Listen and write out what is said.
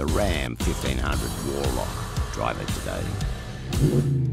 the Ram 1500 Warlock. Drive it today.